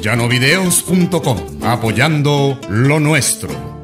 Llanovideos.com, apoyando lo nuestro.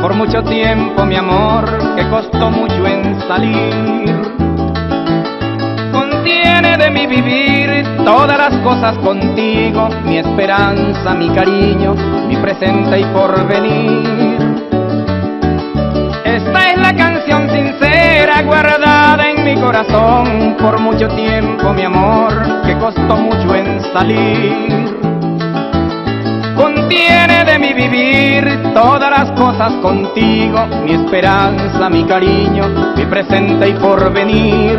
Por mucho tiempo mi amor que costó mucho en salir. Contiene de mi vivir todas las cosas contigo, mi esperanza, mi cariño, mi presente y porvenir. Esta es la canción sincera guardada en mi corazón por mucho tiempo mi amor que costó mucho en salir contiene de mi vivir todas las cosas contigo, mi esperanza, mi cariño, mi presente y porvenir.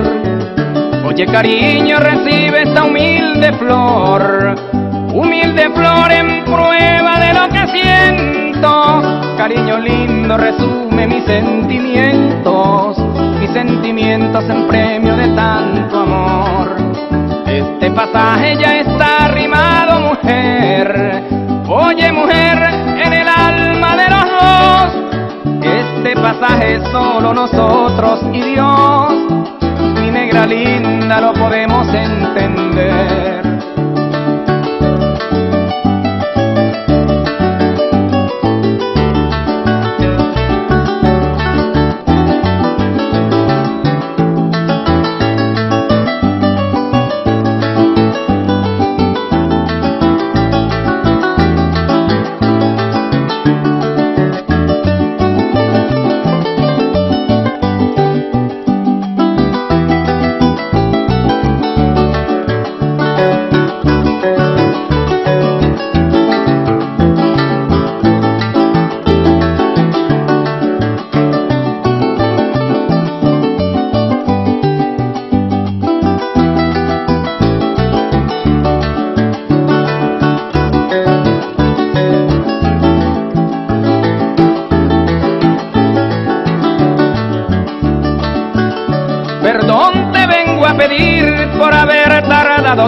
Oye cariño, recibe esta humilde flor, humilde flor en prueba de lo que siento. Cariño lindo, resume mis sentimientos, mis sentimientos en premio de tanto amor. Este pasaje ya está nosotros y Dios. Mi negra linda lo podemos entender.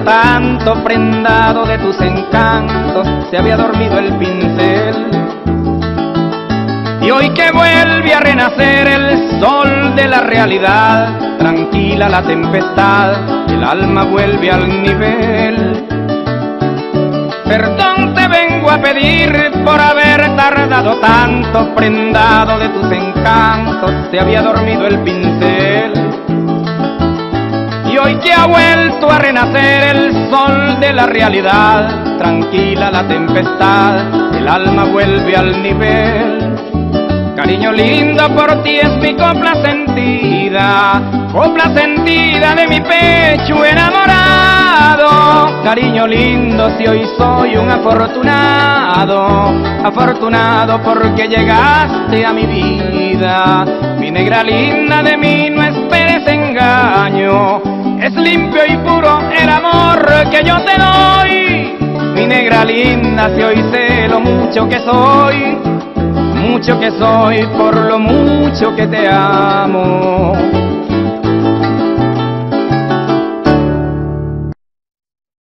Tanto prendado de tus encantos, se había dormido el pincel. Y hoy que vuelve a renacer el sol de la realidad, tranquila la tempestad, el alma vuelve al nivel. Perdón te vengo a pedir por haber tardado tanto, prendado de tus encantos, se había dormido el pincel hoy que ha vuelto a renacer el sol de la realidad, tranquila la tempestad, el alma vuelve al nivel. Cariño lindo, por ti es mi copla sentida, copla sentida de mi pecho enamorado. Cariño lindo, si hoy soy un afortunado, afortunado porque llegaste a mi vida. Mi negra linda de mí no esperes engaño es limpio y puro el amor que yo te doy. Mi negra linda, si hoy sé lo mucho que soy, mucho que soy por lo mucho que te amo.